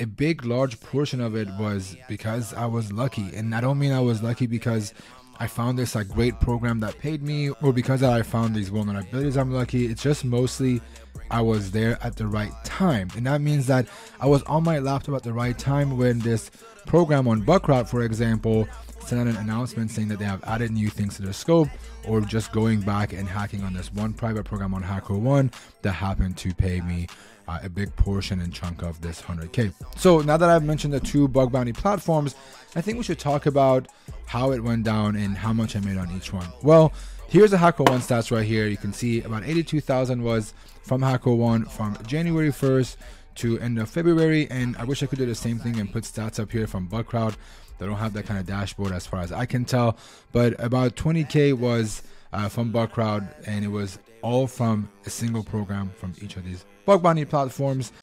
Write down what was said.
a big, large portion of it was because I was lucky. And I don't mean I was lucky because I found this like great program that paid me or because I found these vulnerabilities I'm lucky. It's just mostly I was there at the right time. And that means that I was on my laptop at the right time when this program on Bugcrowd, for example, sent out an announcement saying that they have added new things to their scope or just going back and hacking on this one private program on HackerOne that happened to pay me uh, a big portion and chunk of this 100k. So now that I've mentioned the two bug bounty platforms, I think we should talk about how it went down and how much I made on each one. Well, here's a the HackerOne stats right here. You can see about 82,000 was from HackerOne from January 1st to end of February. And I wish I could do the same thing and put stats up here from Bugcrowd. They don't have that kind of dashboard as far as I can tell. But about 20K was uh, from Bugcrowd, and it was all from a single program from each of these bug bounty platforms.